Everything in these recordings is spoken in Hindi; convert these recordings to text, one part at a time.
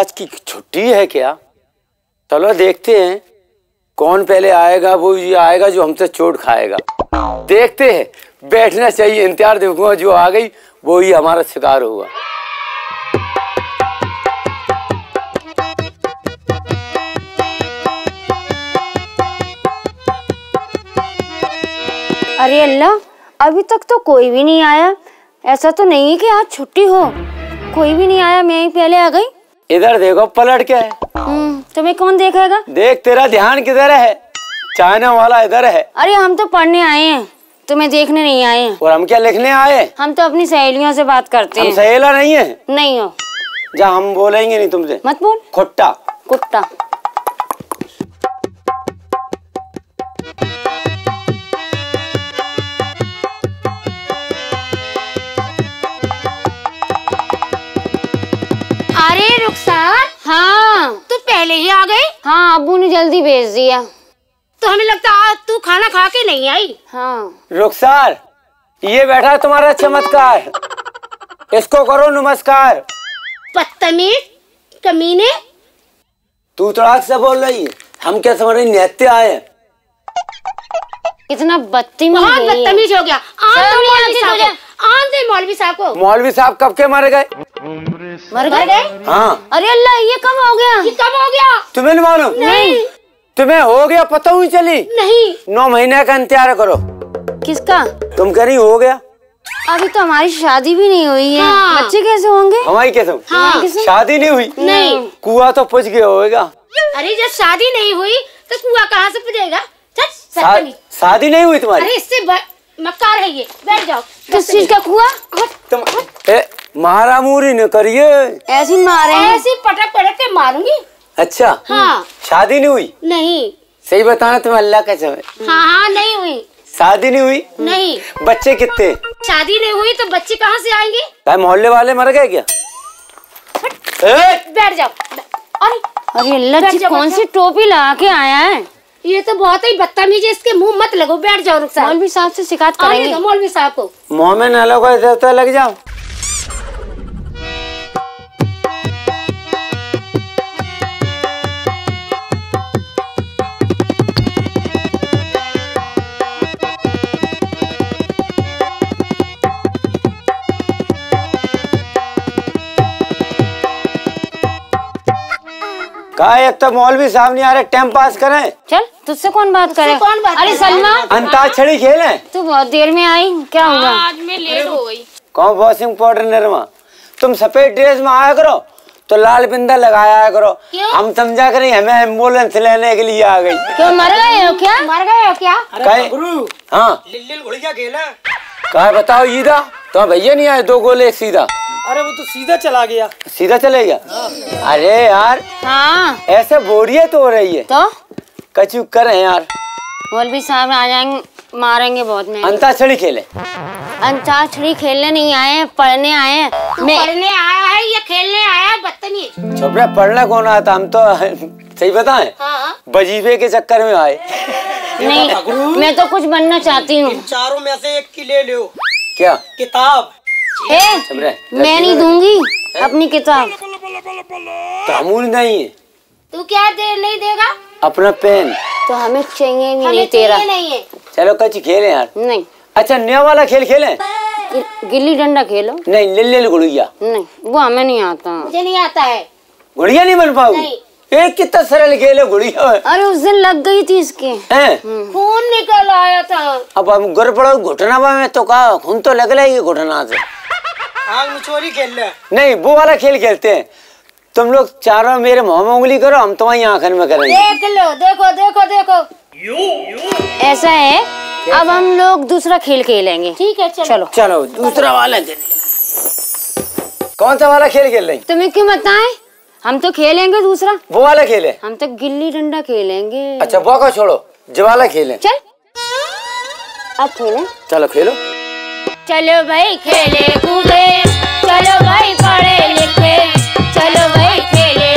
आज की छुट्टी है क्या? चलो देखते हैं कौन पहले आएगा, वो ये आएगा जो हमसे चोट खाएगा। देखते हैं, बैठना चाहिए, इंतज़ार देखूँगा जो आ गई, वो ही हमारा शिकार होगा। अरे अल्लाह, अभी तक तो कोई भी नहीं आया। ऐसा तो नहीं है कि आज छुट्टी हो। कोई भी नहीं आया, मैं ही पहले आ गई। इधर देखो पलट के हम्म, तुम्हें कौन देखेगा देख तेरा ध्यान किधर है? चाइना वाला इधर है। अरे हम तो पढ़ने आए हैं। तुम्हें देखने नहीं आए हैं। और हम क्या लिखने आए हम तो अपनी सहेलियों से बात करते हम हैं। सहेला नहीं है? नहीं हो। जा हम बोलेंगे नहीं तुमसे। मत बोल। खुट्टा। कुत्ता। हाँ। तू पहले ही आ गई? हाँ अबू ने जल्दी भेज दिया। तो हमें लगता आज तू खाना खा के नहीं आई? हाँ। रुखसार ये बैठा है तुम्हारा चमत्कार इसको करो नमस्कार। बदतमीज कमीने। तू तड़ाक से बोल रही है। हम क्या समझ रही निहत्ते आए हैं? कितना बदतमीज है। बदतमीज हो गया। आन दे मौलवी साहब को। मौलवी साहब कब के मर गए? मर गए? गए? हाँ। अरे अल्लाह ये कब हो गया? ये कब हो गया? तुम्हें नहीं मालूम? नहीं। तुम्हें हो गया पता हुई चली? नहीं। नौ महीने का इंतज़ार करो। किसका? तुम कह रही हो गया। अभी तो हमारी शादी भी नहीं हुई है। हाँ। बच्चे कैसे होंगे? हमारी कैसे हाँ। शादी नहीं हुई? नहीं। कुआ तो पुज गया होगा अरे जब शादी नहीं हुई तो कुआ कहाँ से बदतमीज शादी नहीं हुई तुम्हारी? अरे इससे मक्कार है ये। बैठ जाओ। किस चीज़ का कुआ? तुम ए, मारा मूरी न करिए। ऐसे मारे ऐसी पटक पटक के मारूँगी। अच्छा। हाँ। शादी नहीं हुई? नहीं। सही बताना तुम्हें अल्लाह का समय हाँ। हाँ नहीं हुई। शादी नहीं हुई? नहीं। बच्चे कितने? शादी नहीं हुई तो बच्चे कहाँ से आएँगे? क्या मोहल्ले वाले मर गए क्या? बैठ जाओ। अरे। अरे अल्लाह जी कौन सी टोपी लगा के आया है? ये तो बहुत ही बदतमीज है इसके मुँह मत लगो बैठ जाओ मौलवी साहब से शिकायत करेंगे। मौलवी साहब को। मुँह में न लगो इधर तो लग जाओ। का एक तो मौलवी साहब नहीं आ रहे टाइम पास करें। चल तुझसे कौन बात करे? कौन बात अरे? सलमा। अंताक्षरी खेलें। तू बहुत देर में आई क्या हुआ? आज मैं लेट हो गई। कौन वॉशिंग पाउडर निर्मा? तुम सफ़ेद ड्रेस में आया करो तो लाल बिंदा लगाया करो। हम समझा करें हमें एंबुलेंस लेने के लिए आ गई। क्यों मर गए हो क्या? मर गए हो क्या? कहे हाँ। खेला कहा बताओ ईदा? तो भैया नहीं आए दो गोले सीधा। अरे वो तो सीधा चला गया। सीधा चले गया अरे यार हाँ। ऐसे बोरियत हो रही है। तो? कचू करें यार। मौलवी साहब आ जाएँगे मारेंगे बहुत में। अंताक्षरी खेले। अंताक्षरी खेलने नहीं आए हैं पढ़ने आए हैं। पढ़ने आया है या खेलने आया है? बदतमीज छोपड़ा पढ़ना कौन आता हम तो सही बताएँ? हाँ। हाँ वजीफे के चक्कर में आए। नहीं मैं तो कुछ बनना चाहती हूँ। चारों में से एक की ले लो। क्या? किताब। ए, मैं नहीं दूँगी अपनी किताब। तो नहीं है। तू क्या दे नहीं देगा? अपना पेन। तो हमें चाहिए भी नहीं हमें तेरा। नहीं है। चलो कच खेले यार। नहीं। अच्छा नया वाला खेल खेले? गिल्ली डंडा खेलो। नहीं ले ले गुड़िया। नहीं वो हमें नहीं आता। मुझे नहीं आता है। गुड़िया नहीं बन नहीं। एक कितना सरल खेल है गुड़िया। अरे उस दिन लग गई थी इसके। खून निकल आया था। अब हम गुर पड़ो घुटना में तो कहा खून तो लग रही घुटना से। आग में चोरी खेल ले नहीं वो वाला खेल खेलते हैं। तुम लोग चारों मेरे मुँह में उंगली करो हम तुम्हारी आंखन में करेंगे। देख लो देखो देखो देखो। यू ऐसा है? अब हम लोग दूसरा खेल खेलेंगे। ठीक है चलो। चलो। चलो दूसरा वाला खेल। कौन सा वाला खेल खेल रही तुम्हें क्यों बताए? हम तो खेलेंगे दूसरा। वो वाला खेल है। हम तो गिल्ली डंडा खेलेंगे। अच्छा वो को छोड़ो जो वाला खेल है। चल। अब खेलें। चलो खेलो। चलो भाई खेले कूदे। चलो भाई पढ़े लिखे। चलो भाई खेले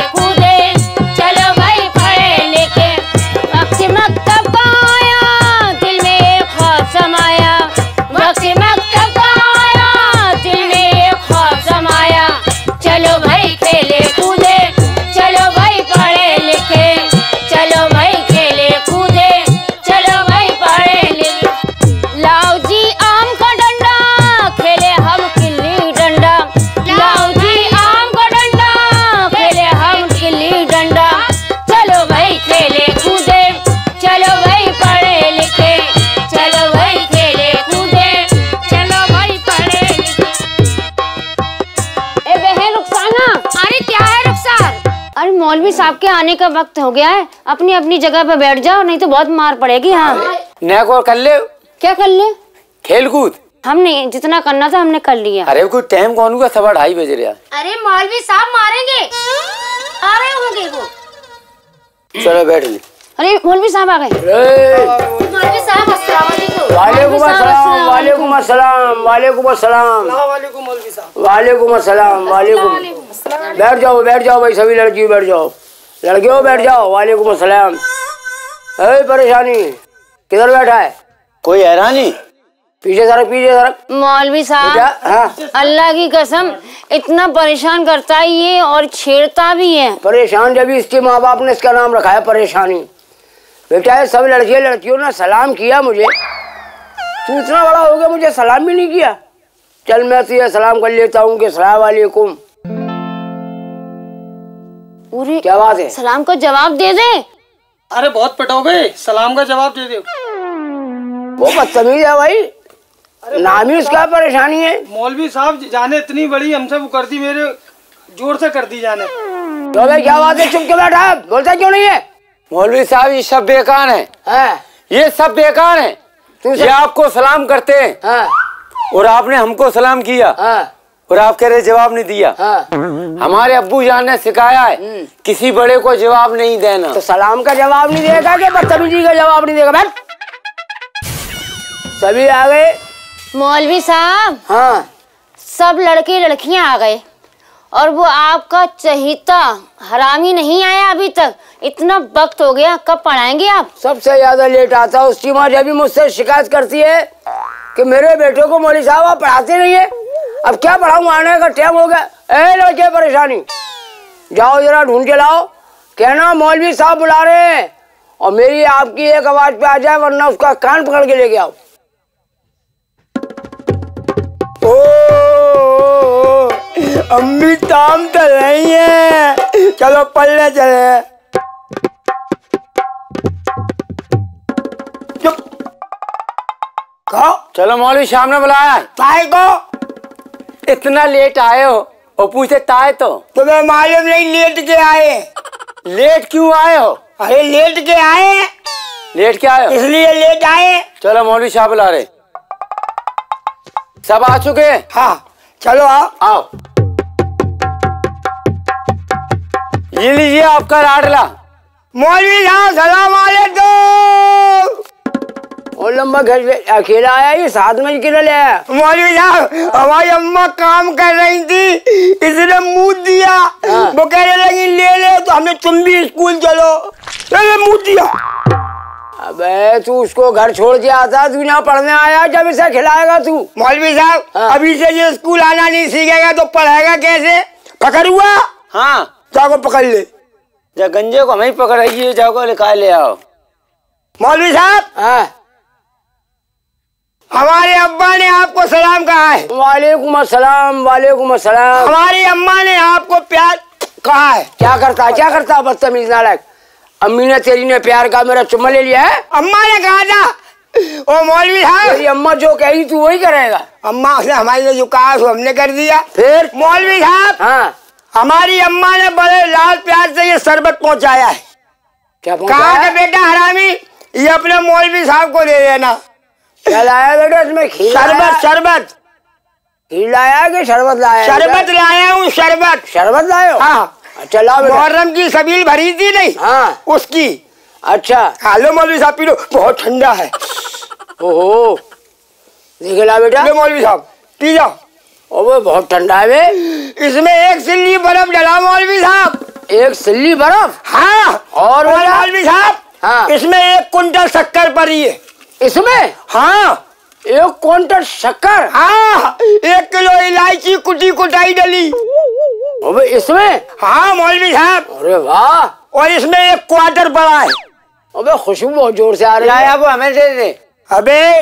मौलवी साहब के आने का वक्त हो गया है। अपनी अपनी जगह पे बैठ जाओ नहीं तो बहुत मार पड़ेगी हाँ नया को कर ले। क्या कर ले? खेल कूद हमने जितना करना था हमने कर लिया। अरे कोई टाइम कौन हुआ सवा ढाई बज रहा अरे मौलवी साहब मारेंगे। आ रहे होंगे वो। चलो बैठ ले। अरे मौलवी साहब आ गए। मौलवी साहब वालेकुम। वालेकुम अस्सलाम वालेकुम अस्सलाम वालेकुम अस्सलाम। वालेकुम मौलवी वालेकुम बैठ जाओ बैठ जाओ भाई सभी लड़की बैठ जाओ। लड़कियों बैठ जाओ वालेकुम अस्सलाम। ए परेशानी। किधर बैठा है? कोई हैरानी? पीछे सड़क पीछे सड़क। मौलवी साहब हाँ। अल्लाह की कसम इतना परेशान करता है ये और छेड़ता भी है। परेशान जब इसके माँ बाप ने इसका नाम रखा है परेशानी। बेटा सब लड़के लड़कियों ने सलाम किया मुझे। तू इतना बड़ा हो गया मुझे सलाम भी नहीं किया। चल मैं तुझे सलाम कर लेता हूँ कि सलाम वालेकुम। पूरे क्या बात है? सलाम को जवाब दे दे। अरे बहुत पटोगे सलाम का जवाब दे दे। वो बदतमीज है भाई। नाम ही उसका परेशानी है। मौलवी साहब जाने इतनी बड़ी हमसे वो कर दी मेरे ज़ोर से कर दी जाने। तो भाई क्या बात है चुप के बैठा बोलता क्यों नहीं है? मौलवी साहब ये सब बेकार है। हाँ, ये सब बेकार है। ये आपको सलाम करते हैं। हाँ, और आपने हमको सलाम किया। हाँ, और आप कह रहे जवाब नहीं दिया। हाँ। हमारे अब्बू जान ने सिखाया है किसी बड़े को जवाब नहीं देना। तो सलाम का जवाब नहीं देगा कि बदतमीजी का जवाब नहीं देगा? सभी आ गए? मौलवी साहब। हाँ। सब लड़के लड़कियाँ आ गए। और वो आपका चहीता हरामी नहीं आया अभी तक। इतना वक्त हो गया कब पढ़ाएँगे आप? सबसे ज़्यादा लेट आता है उसकी माँ जब भी मुझसे शिकायत करती है कि मेरे बेटे को मौली साहब आप पढ़ाते नहीं है। अब क्या पढ़ाऊँ आने का टाइम हो गया। ए लड़के परेशानी। जाओ जरा ढूंढ के लाओ। कहना मौलवी साहब बुला रहे हैं। और मेरी आपकी एक आवाज़ पे आ जाए वरना उसका कान पकड़ के लेके आओ। ओ, अम्मी काम तो नहीं है। चलो पढ़ने चले। चलो मौलवी शाम ने बुलाया ताए को? इतना लेट आए हो और पूछे ताए तो। तुम्हें मालूम नहीं लेट के आए। लेट क्यों आए हो? अरे लेट के आए। लेट क्या आए इसलिए लेट आए। चलो मौलवी शाह बुला रहे। सब आ चुके हैं? चलो आओ। आओ। ये लीजिए आपका लाडला मौलवी साहब सलाम और लंबा घर अकेला आया ये साथ में किधर ले आया? मौलवी साहब हमारी अम्मा काम कर रही थी इसने मुँह दिया। वो कहने लगी ले ले तो हमें तुम भी स्कूल चलो। चलो मुँह दिया। अबे तू उसको घर छोड़ के आता तू यहाँ पढ़ने आया जब इसे खिलाएगा तू? मौलवी साहब हाँ। अभी से ये स्कूल आना नहीं सीखेगा तो पढ़ेगा कैसे? पकड़ हुआ? हाँ। जाको पकड़ ले। जा गंजे को हमें ही पकड़ाइए जाओ निकाल ले आओ? मौलवी साहब हाँ। हमारे अब्बा ने आपको सलाम कहा है। वालेकुम अस्सलाम वालेकुम अस्सलाम। हमारी अम्मा ने आपको प्यार कहा है। क्या करता है क्या करता है बदतमीज नालायक? अम्मी ने तेरी ने प्यार का मेरा चुम्मा ले लिया है? अम्मा ने कहा था ओ मौलवी साहब तेरी अम्मा जो कही तू वही करेगा। अम्मा ने हमारे लिए जो कहा वो हमने कर दिया। फिर? मौलवी साहब हाँ। हमारी अम्मा ने बड़े लाल प्यार से ये शरबत पहुँचाया है। क्या कहा बेटा हरामी ये अपने मौलवी साहब को दे देना। लाया बेटा इसमें खीर शरबत शरबत। खीर लाया कि शरबत लाया? शरबत लाया हूँ शरबत। शरबत लाए हो। हाँ अच्छा मुहर्रम की सबील भरी थी नहीं? हाँ। उसकी। अच्छा। हालो मौलवी साहब पी लो बहुत ठंडा है। ओहो। देखे ला बेटा मौलवी साहब पी जाओ। ओए बहुत ठंडा है बे। इसमें एक सिल्ली बर्फ़ डला मौलवी साहब। एक सिल्ली बर्फ़? हाँ। और मौलवी साहब हाँ। इसमें एक कुंटल शक्कर पड़ी है। इसमें? हाँ। एक क्विंटल शक्कर। हाँ। एक किलो इलायची कुटी कुटाई डली। अबे इसमें? हाँ मौलवी साहब। अरे वाह। और इसमें एक क्वार्टर पड़ा है। अबे खुशबू बहुत ज़ोर से आ रही है। वो हमें दे दे। अबे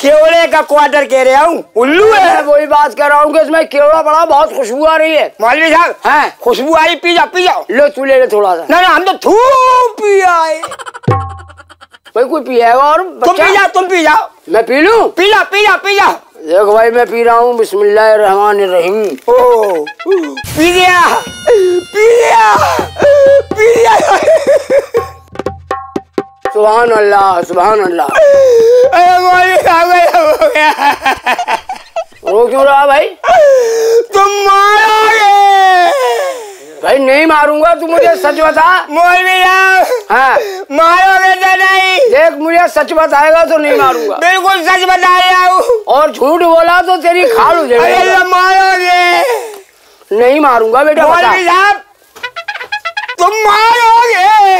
केवड़े का क्वार्टर कह रहा हूँ उल्लू है। वही बात कर रहा हूँ कि इसमें केवड़ा बड़ा बहुत खुशबू आ रही है। मौलवी साहब है। खुशबू आ रही पी जाओ पी जाओ। लो तू ले ले थोड़ा सा। ना ना हम तो थू पी आए। भाई कोई पिएगा और तुम पी जाओ तुम पी जाओ। मैं पी लू? पी जा पी जा पी जा देख भाई मैं पी रहा हूँ। बिस्मिल्लाह रहमान रहीम ओ पी गया पी गया पी गया। सुबहान अल्लाह सुबहान अल्लाह भाई आ गए हो गया। रो क्यों रहा भाई? तुम मारोगे। भाई नहीं मारूँगा तू मुझे सच बता। मौलवी साहब हाँ। मारोगे तो नहीं। देख मुझे सच बताएगा तो नहीं मारूँगा। बिल्कुल सच बता रहा हूँ। और झूठ बोला तो तेरी खाल अरे उजड़ेगी अल्लाह, मारोगे। नहीं मारूँगा बेटा मौलवी साहब तुम मारोगे।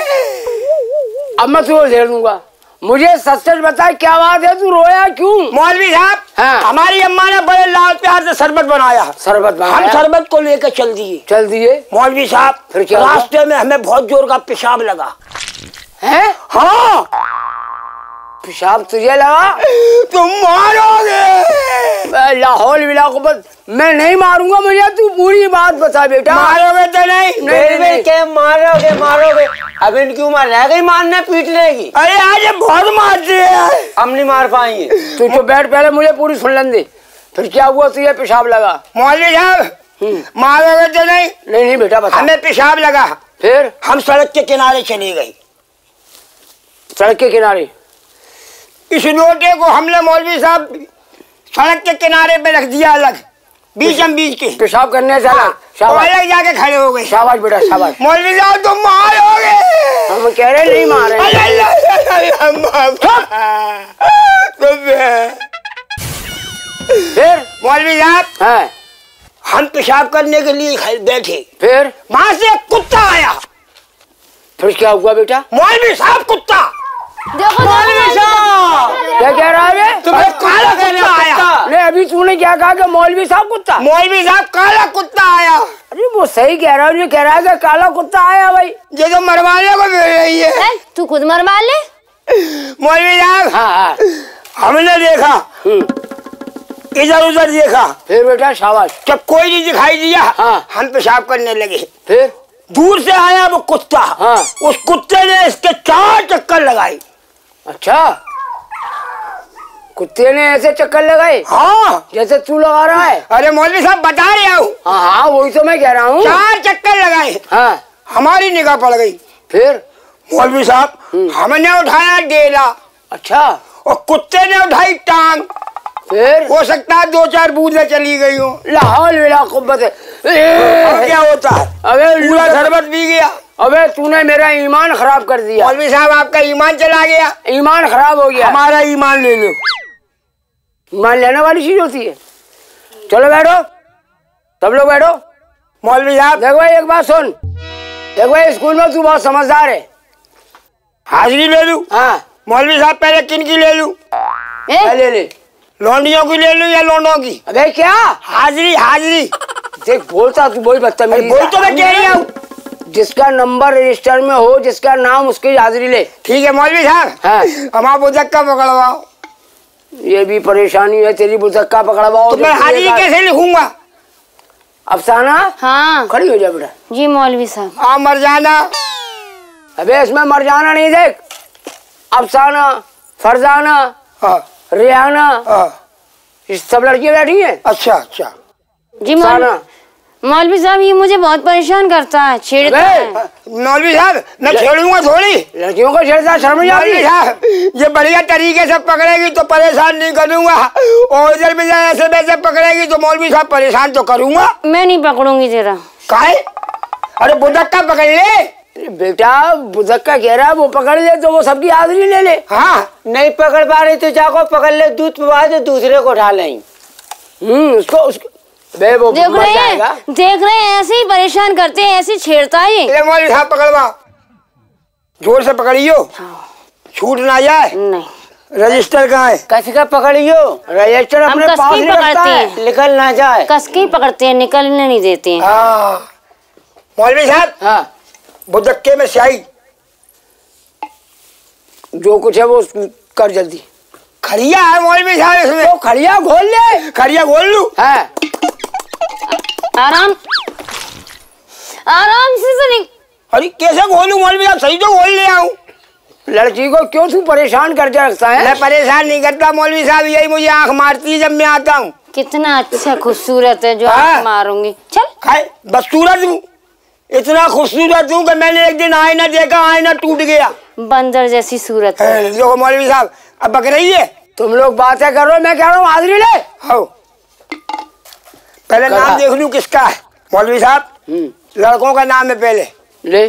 अब मैं तुझे उधेड़ दूँगा। मुझे सच सच बता क्या बात है? तू रोया क्यों? मौलवी साहब हाँ। हमारी अम्मा ने बड़े लाल प्यार से शरबत बनाया। शरबत हम शरबत को लेकर चल दिए। चल दिए? मौलवी साहब फिर क्या रास्ते में हमें बहुत ज़ोर का पेशाब लगा। है? हाँ। पेशाब तुझे लगा? तुम मारोगे। मैं लाहौल विलाकुबत मैं नहीं मारूँगा मुझे तू पूरी बात बता बेटा। मारोगे तो नहीं नहीं, नहीं। के मारोगे मारोगे? अब इनकी उम्र रह गई मारने पीटने की अरे आज बहुत मारते हैं। हम नहीं मार पाएँगे। तू तो बैठ पहले मुझे पूरी सुन लेने दे। फिर क्या हुआ तुझे पेशाब लगा? मौलवी साहब मारोगे तो नहीं। नहीं नहीं बेटा बता। हमें पेशाब लगा। फिर? हम सड़क के किनारे चली गई। सड़क के किनारे? इस लोटे को हमने मौलवी साहब सड़क के किनारे पे रख दिया अलग बीच हम बीच के। पेशाब करने चला वो अलग जाके खड़े हो गए। शाबाश बेटा शाबाश। मौलवी साहब तुम मारोगे हम कह रहे नहीं मारे फिर मौलवी साहब हाँ। हम पेशाब करने के लिए खड़े- बैठे। फिर? वहाँ से एक कुत्ता आया। फिर क्या हुआ बेटा? मौलवी साहब कुत्ता। देखो मौलवी साहब क्या कह रहा है तुम्हें काला कुत्ता आया। नहीं अभी तूने क्या कहा कि मौलवी साहब कुत्ता? मौलवी साहब काला कुत्ता आया। अरे वो सही कह रहा है ये कह रहा है कि काला कुत्ता आया भाई। ये तो मरवाने को मिल रही है। तू खुद मर मार ले। मौलवी साहब हाँ हाँ। हमने देखा। हम्म, इधर उधर देखा। फिर बेटा शाबाश। जब कोई नहीं दिखाई दिया हाँ। हम पेशाब करने लगे। फिर? दूर से आया वो कुत्ता। हाँ। उस कुत्ते ने इसके चार चक्कर लगाए। अच्छा? कुत्ते ने ऐसे चक्कर लगाए? हाँ। जैसे तू लगा रहा है? अरे मौलवी साहब बता रहा हूँ। हाँ हाँ वही तो मैं कह रहा हूँ। चार चक्कर लगाए। हाँ। हमारी निगाह पड़ गई। फिर? मौलवी साहब हमने उठाया डेला। अच्छा। और कुत्ते ने उठाई टांग। फिर? हो सकता है दो चार बूंदे चली गई हो। लाहौल विला कुब्बत क्या होता है? अबे पूरा शरबत पी गया। अबे तूने मेरा ईमान खराब कर दिया। मौलवी साहब आपका ईमान चला गया। ईमान खराब हो गया। हमारा ईमान ले लो। ईमान लेने वाली चीज़ होती है। चलो बैठो। सब लोग बैठो। मौलवी साहब। देख भाई एक बात सुन। देख भाई स्कूल में तू बहुत समझदार है। हाजिरी ले लू? हाँ। मौलवी साहब पहले किन की ले लू? ले ले। लौंडियों की ले लू या लोंडों की? अबे क्या? हाजिरी हाजिरी। देख बोलता तू बोल बदतमीजी। बोल तो मैं कह रही हूँ। जिसका नंबर रजिस्टर में हो जिसका नाम उसकी हाजिरी ले। ठीक है मौलवी साहब। हाँ। हम आप उदक्का पकड़वाओ। ये भी परेशानी है तेरी बुजक्का पकड़वाओ। तो मैं हाजिरी कैसे लिखूँगा? अफसाना? हाँ। खड़ी हो जा बेटा। जी मौलवी साहब। आप मर जाना। अबे इसमें मर जाना नहीं देख। अफसाना फरजाना हाँ। रियाना हाँ। सब लड़कियाँ बैठी हैं। अच्छा अच्छा। जी मौल अफसाना। मौलवी साहब ये मुझे बहुत परेशान करता है छेड़ता है। मौलवी साहब मैं छेड़ूँगा थोड़ी। लड़कियों को छेड़ता शर्म साहब ये बढ़िया तरीके से पकड़ेगी तो परेशान नहीं करूँगा। और इधर भी ऐसे वैसे पकड़ेगी तो मौलवी साहब परेशान तो करूँगा। मैं नहीं पकड़ूँगी तेरा काहे? अरे बुदक्का पकड़ ले। अरे बेटा बुजक्का कह रहा है वो पकड़ ले तो वो सबकी हाजिरी ले ले। हाँ। नहीं पकड़ पा रही तो जाको पकड़ ले दूध पिवा दे दूसरे को उठा लें। हम्म उसको उसको बे वो देख रहे हैं देख रहे हैं ऐसे ही परेशान करते हैं ऐसे ही छेड़ता है ये। मौलवी साहब पकड़वा। ज़ोर से पकड़ियो। छूट ना जाए। नहीं। रजिस्टर कहाँ है? कस का पकड़ियो? रजिस्टर अपने पास ही नहीं रखता पकड़ते है। हैं। निकल ना जाए। कस के ही पकड़ते हैं निकलने नहीं देते हैं। हाँ। मौलवी साहब हाँ। बुदक्के में स्याही। जो कुछ है वो कर जल्दी। खड़िया है मौलवी साहब इसमें। तो खड़िया खोल ले। खड़िया बोल लू? है। आराम। आराम से तो अरे कैसे खोलू मौलवी साहब सही तो खोल ले आऊँ। लड़की को क्यों तू परेशान करके रखता है? मैं परेशान नहीं करता मौलवी साहब यही मुझे आँख मारती है जब मैं आता हूँ। कितना अच्छा खूबसूरत है जो हाँ। आँख मारूँगी। चल। खाए बस सूरज हूँ। इतना खूबसूरत हूँ कि मैंने एक दिन आईना देखा आईना टूट गया। बंदर जैसी सूरत है। देखो मौलवी साहब अब बक रही है? तुम लोग बातें करो मैं कह रहा हूँ हाजिरी ले। हो। पहले नाम देख लू किसका है? मौलवी साहब? हम्म, लड़कों का नाम है पहले। ले।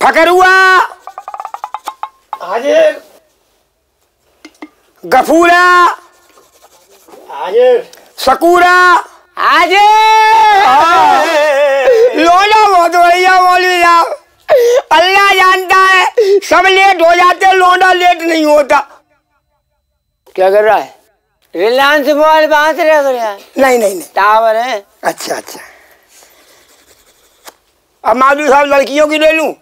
फकरुआ हाजिर। गफूरा। हाजिर। सकूरा। आजे लोना बहुत बढ़िया मौलवी साहब। अल्लाह जानता है सब लेट हो जाते लोना लेट नहीं होता। क्या कर रहा है? रिलायंस मोबाइल बाँध रहे हो यार नहीं नहीं नहीं। टावर है। अच्छा अच्छा। अब माधु साहब लड़कियों की ले लूँ?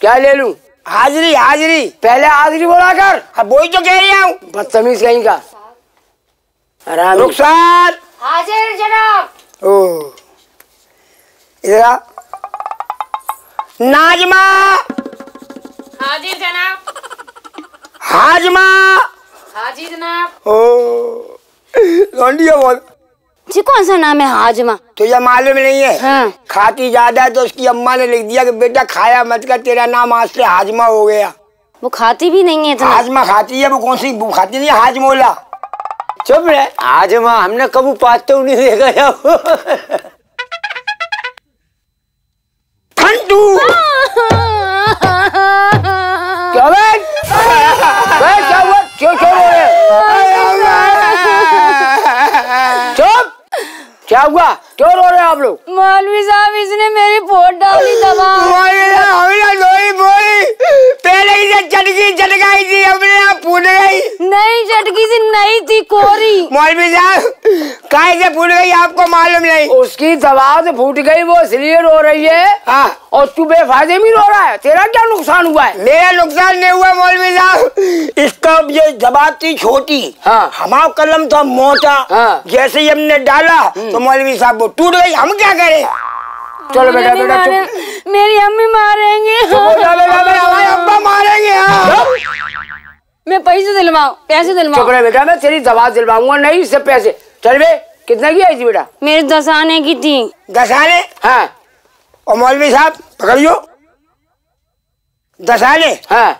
क्या ले लूँ? हाजिरी हाजिरी। पहले हाजिरी बोला कर अब वही तो कह रहा हूँ। बदतमीज कहीं का? आराम रुखसार। हाजिर जनाब। ओ। इधर नाजमा। हाजिर जनाब। हाजमा। हाजिर जनाब ओ लौंडिया बोल जी कौन सा नाम है हाजमा? तुझे मालूम नहीं है। हाँ। खाती ज़्यादा है तो उसकी अम्मा ने लिख दिया कि बेटा खाया मत कर तेरा नाम आज से हाजमा हो गया। वो खाती भी नहीं है हाजमा खाती है वो कौन सी वो खाती नहीं है हाजमोला। चुप रहे। हाजमा हमने कबू पाते नहीं देखा। जाओ क्या हुआ? क्यों रो रहे हैं आप लोग? मौलवी साहब इसने मेरी फोट डाली दबा। पहले ही से चटकी चटकाई थी अपने आप फूट गई। नहीं चटकी सी नहीं थी कोरी। मौलवी साहब काहे से फूट गई आपको मालूम नहीं। उसकी दवा से फूट गई वो इसलिए रो रही है। हाँ। और तू बेफायदे में रो रहा है तेरा क्या नुकसान हुआ है? मेरा नुकसान नहीं हुआ मौलवी साहब। इसका ये जबात थी छोटी। हाँ। हमारा कलम था मोटा। हाँ। जैसे ही हमने डाला तो मौलवी साहब वो टूट गई। हम क्या करें? चलो बेटा बेटा चुप। मेरी अम्मी मारेंगे। हो अब्बा मारेंगे हाँ। मैं पैसे दिलवाऊं पैसे चुप दिलवाऊं रहे बेटा मैं तेरी दवा दिलवाऊँगा नहीं इससे पैसे। चल बे कितना की आई थी बेटा? मेरे दस आने की थी। दसाने? हाँ। और मौलवी साहब पकड़ियो दसाने? हाँ।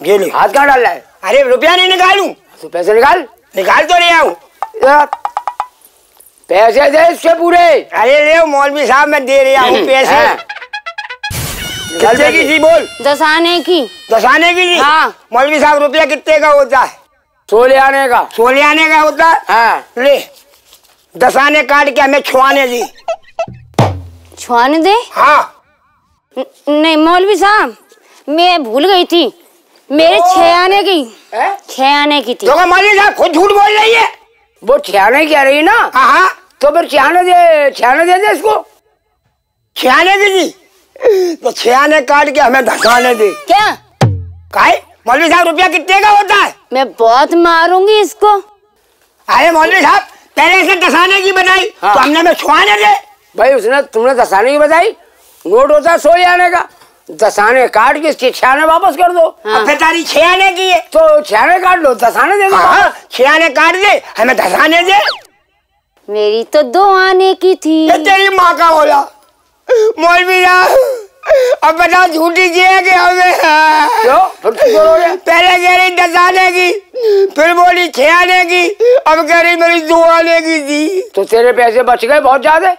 ये ले। हाथ कहाँ डाल रहा है? अरे रुपया नहीं निकालू। तू पैसे निकाल। निकाल तो नहीं आऊँ। इधर। पैसे दे इसके पूरे। अरे ले मौलवी साहब मैं दे रहा हूँ पैसे। कितने की। थी बोल? दस आने की। दसाने की थी? हाँ। मौलवी साहब रुपया कितने का होता है? सोले आने का। सोले आने का होता है? हाँ। ले दसाने काट के हमें छुआने दी? छुआने दे? हाँ। न- नहीं मौलवी साहब मैं भूल गई थी। मेरे छह आने की। हैं? छह आने की थी। तो मौलवी साहब खुद झूठ बोल रही है। वो छियाने कह रही ना? हाँ हाँ। तो फिर छियाने दे छियाने दे दे इसको। छियाने की थी तो छियाने काट के हमें धसाने दे। क्या? काहे? मौलवी साहब रुपया कितने का होता है? मैं बहुत मारूँगी इसको। अरे मौलवी साहब पहले से दसाने की बताई हाँ। तो हमने में छुआने दे। भाई उसने तुमने दसाने की बताई? नोट होता है सोले आने का। दसाने काट के इसके छियाने वापस कर दो। हाँ। फिर तारी छियाने की है। तो छियाने काट लो दसाने दे दो। हाँ। छियाने काट दे हमें धसाने दे। मेरी तो दो आने की थी। तेरी माँ का बोला मौलवी अब बताओ झूठी है कि हमें? पहले कह रही दस आने की फिर बोली छह आने की। अब कह रही मेरी दो आने की थी। तो तेरे पैसे बच गए बहुत ज़्यादा?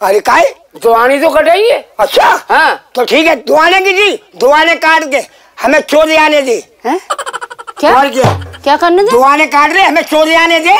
अरे काहे तो आनी तो कटेंगे। अच्छा? हाँ। तो ठीक है दुआने की जी दुआने काट के हमें चोरी आने दे। हैं? क्या? और क्या? क्या करने दे? दुआने काट रहे हमें चोरी आने दे।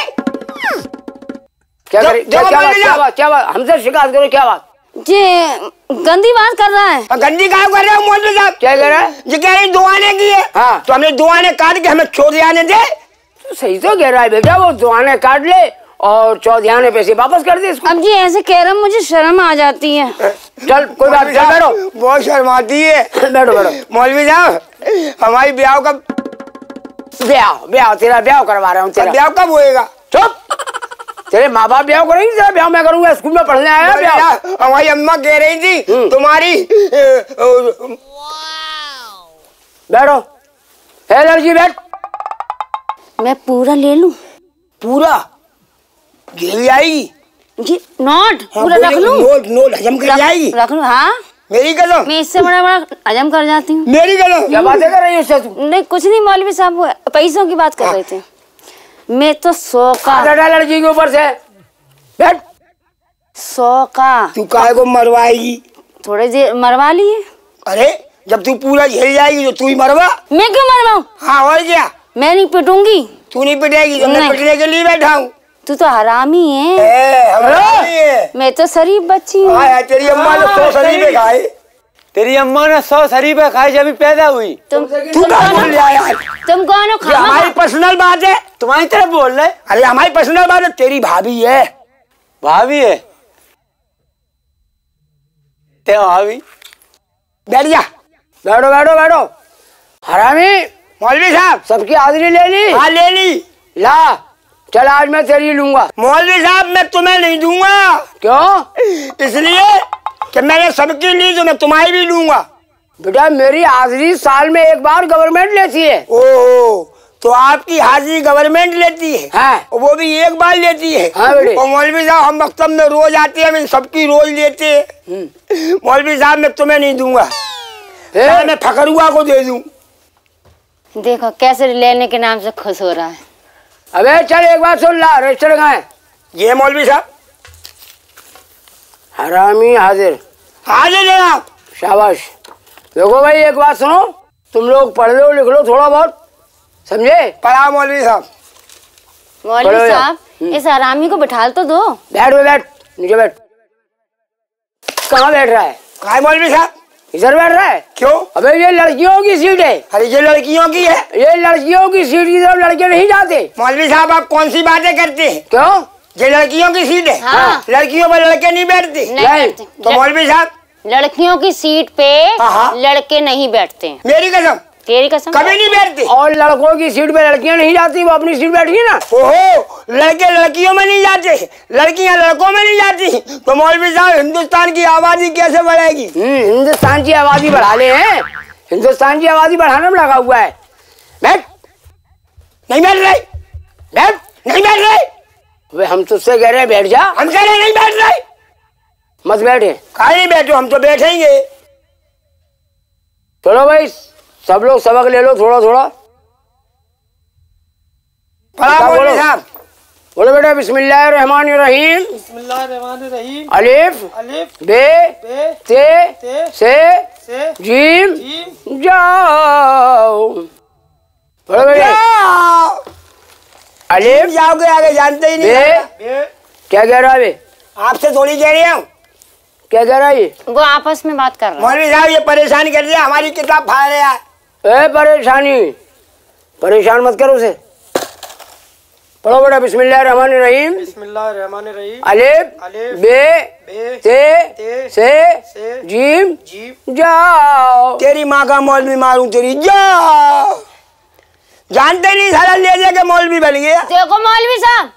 क्या जो- करे क्या बात क्या बात क्या बात? हमसे शिकायत करो क्या बात? ये गंदी बात कर रहा है। गंदी काम कर रहे हो मौलवी साहब? क्या कह रहा है? ये कह रही दुआने की है। हाँ। तो हमने दुआने काट के हमें चोरी आने दे। तो सही तो कह रहा है बेटा वो दुआने काट ले। और चौधियाने पैसे वापस कर दे इसको। अब जी ऐसे कह रहा मुझे शर्म आ जाती है। चल कोई बात नहीं बैठो बहुत शर्माती है। बैठो बैठो। मौलवी साहब हमारी ब्याह का ब्याह ब्याह तेरा ब्याह करवा रहा हूँ तेरा। ब्याह कब होएगा? चुप। तेरे माँ बाप ब्याह करेंगे तेरा ब्याह मैं करूँगा स्कूल में पढ़ने आया ब्याह। हमारी अम्मा कह रही थी हम्म। तुम्हारी बैठो। है लड़की बैठ। मैं पूरा ले लू? पूरा? यही आएगी ये नोट हाँ, पूरा रख लूँ? नोट नोट हजम कर जाएगी। रख लूँ हाँ? मेरी कसम मैं इससे बड़ा बड़ा हजम कर जाती हूँ। मेरी कसम क्या बातें कर रही हो उससे तू? नहीं कुछ नहीं मौलवी साहब पैसों की बात कर रहे थे। मैं तो सौ का लड़की के ऊपर से। बैठ। सौ का तू काहे को मरवाएगी? थोड़े देर मरवा लिए। अरे जब तू पूरा झेल जाएगी तो तू ही मरवा। मैं क्यों मरवाऊं? हाँ और क्या? मैं नहीं पिटूँगी। तू नहीं पिटेगी तो मैं पिटने के लिए बैठा हूँ। तू तो हरामी है। ए, हमारा है। मैं तो शरीफ बच्ची हूँ। हाँ तेरी अम्मा ने सौ सली में खाए तेरी अम्मा ने सौ शरीफा खाई जब पैदा हुई। तुम तू तुम कहाँ कौन बोल हो? रहा है यार तुम कौन हो हमारी पर्सनल बात है। तुम्हारी तरफ़ बोल रहे अरे हमारी पर्सनल बात है तेरी भाभी है। भाभी है? ते भाभी। बैठ जा। बैठो बैठो बैठो। हरामी मौलवी साहब सबकी हाजिरी ले ली। हाँ ले ली। ला। चल आज मैं तेरी लूँगा। मौलवी साहब मैं तुम्हें नहीं दूँगा। क्यों? इसलिए कि मैंने सबकी ली तो मैं तुम्हारी भी लूँगा। बेटा मेरी हाजिरी साल में एक बार गवर्नमेंट लेती है। ओहो तो आपकी हाजिरी गवर्नमेंट लेती है? हाँ। और वो भी एक बार लेती है? हाँ और मौलवी साहब हम मकतब में रोज आते हैं सबकी रोज लेते हैं। हम्म। मौलवी साहब मैं तुम्हें नहीं दूँगा? मैं फकरुआ को दे दूँ। देखो कैसे लेने के नाम से खुश हो रहा है। अबे चल एक बात सुन ला रजिस्टर कहाँ है? ये मौलवी साहब। हरामी हाजिर। हाजिर जनाब शाबाश। देखो भाई एक बात सुनो तुम लोग पढ़ लो लिख लो थोड़ा बहुत समझे? पढ़ा मौलवी साहब। मौलवी साहब इस आरामी को बिठाल तो दो। बैठ बैठ नीचे बैठ। कहाँ बैठ रहा है? कहा है मौलवी साहब? इधर बैठ रहा है? क्यों? अबे ये लड़कियों की सीट है। अरे ये लड़कियों की है। ये लड़कियों की सीट की तरफ़ लड़के नहीं जाते। मौलवी साहब आप कौन सी बातें करते हैं? क्यों? ये लड़कियों की सीट है। हाँ। लड़कियों पर लड़के नहीं बैठते। नहीं तो मौलवी साहब? लड़कियों की सीट पे हाँ, हाँ। लड़के नहीं बैठते हैं। मेरी कसम तेरी कसम? कभी नहीं बैठती। और लड़कों की सीट पे लड़कियाँ नहीं जाती वो अपनी सीट बैठी ना? ओहो लड़के लड़कियों में नहीं जाते लड़कियाँ लड़कों में नहीं जाती। तो मौलवी साहब हिंदुस्तान की आबादी कैसे बढ़ेगी? हम्म, हिंदुस्तान की आबादी बढ़ा ले हैं। हिंदुस्तान की आबादी बढ़ाने में लगा हुआ है। बैठ। नहीं बैठ रहे। बैठ। नहीं बैठ रहे। वे हम तुझसे कह रहे हैं बैठ जा। हम कह रहे नहीं बैठ रहे। मत बैठे। कहा नहीं बैठो हम तो बैठेंगे। चलो भाई सब लोग सबक ले लो थोड़ा थोड़ा। मौलवी बोलो? साहब। बोलो बेटा बिस्मिल्लाह रहमान रहीम बिस्मिल्लाहिर्रहमानिर्रहीम। अलिफ अलिफ बे बे ते ते से से जीम जीम। जाओ। बोलो बेटा। जाओ। अलिफ जाओगे आगे जानते ही नहीं क्या कह रहा है आपसे थोड़ी कह रही हूँ। क्या कह रहा है वो आपस में बात कर रहे मौलवी साहब ये परेशान कर दिया हमारी किताब फाड़ रहा है। ए परेशानी। परेशान मत करो उसे। पढ़ो बेटा बिस्मिल्लाह रहमान रहीम अलिफ अलिफ, बे बे ते ते, से से, जीम जीम। जाओ। तेरी माँ का मौलवी मारूं तेरी जाओ। जानते नहीं सारा ले जाके मौलवी बन गया। देखो मौलवी साहब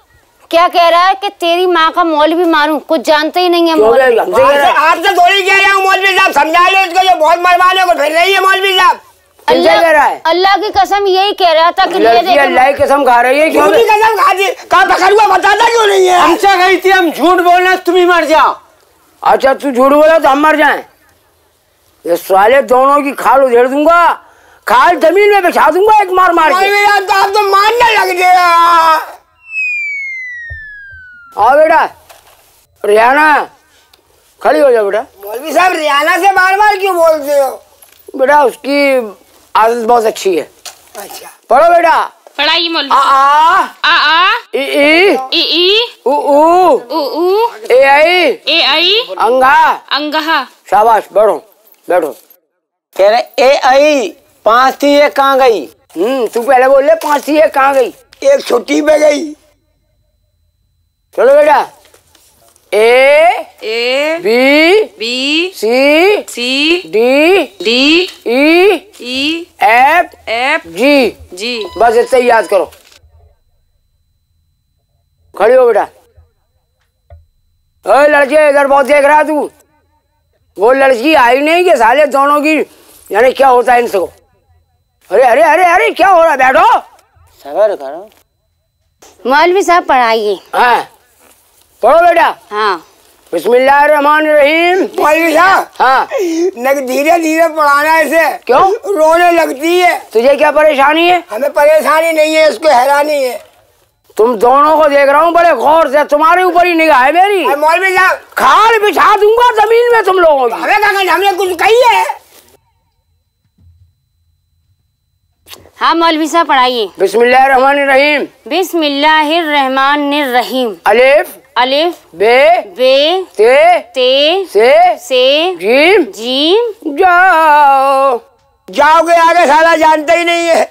क्या कह रहा है कि तेरी माँ का मौलवी मारूं? कुछ जानते ही नहीं है? मौलवी। आपसे थोड़ी कह रहा हूँ मौलवी साहब समझा लो इसको ये बहुत मरवाने को फिर रही है मौलवी साहब। तुमसे कह रहा है? अल्लाह की कसम यही कह रहा था कि दे अल्लाह की कसम खा रही है क्यों? नहीं कसम खाती कहा पकड़ हुआ बताता क्यों नहीं है? हमसे गई थी हम झूठ बोलना तुम ही मर जाओ। अच्छा तू झूठ बोला तो हम मर जाएँ। ये साले दोनों की खाल उधेड़ दूँगा खाल ज़मीन में बिछा दूँगा एक मार मार के। तो आप तो मारने लग गया। आओ बेटा रियाना खड़ी हो जा बेटा। मौलवी साहब रियाना से बार बार क्यों बोलते हो? बेटा उसकी आदत बहुत अच्छी है। अच्छा। पढ़ो बेटा। पढ़ाई मौलवी आ आ। आ आ। ई ई। ई ई। उ उ। उ उ। ए आई। ए आई। अंगा। अंगहा। शाबाश बढ़ो बैठो। कह रहे ए आई पाँच थी ये कहाँ गई? हम्म तू पहले बोल ले पाँच थी एक कहाँ गई? एक छुट्टी पे गई। चलो बेटा। A A B B C C D D E E F F G G बस इतना ही याद करो। खड़ी हो बेटा। ओए लड़के इधर बहुत देख रहा तू। वो लड़की आई नहीं कि साले दोनों की यानी क्या होता है इनसे को अरे अरे अरे अरे क्या हो रहा है? बैठो। सबर करो। मौलवी साहब पढ़ाइए। हाँ। पढ़ो बेटा। हाँ। बिस्मिल्लाहिर्रहमानिर्रहीम। मौलवी साहब हाँ धीरे धीरे पढ़ाना इसे। क्यों? रोने लगती है। तुझे क्या परेशानी है? हमें परेशानी नहीं है इसको हैरानी है। तुम दोनों को देख रहा हूँ बड़े गौर से। तुम्हारे ऊपर ही निगाह है मेरी। मौलवी साहब। खाल बिछा दूँगा ज़मीन में तुम लोगों की। हमें क्या हमने कुछ कही है। हाँ मौलवी साहब पढ़ाइए। बिस्मिल्लाहिर्रहमानिर्रहीम। बिस्मिल्लाहिर्रहमानिर्रहीम। अलिफ। अलिफ बे बे ते ते से से जीम जीम। जाओ। जाओगे आगे साला जानता ही नहीं है।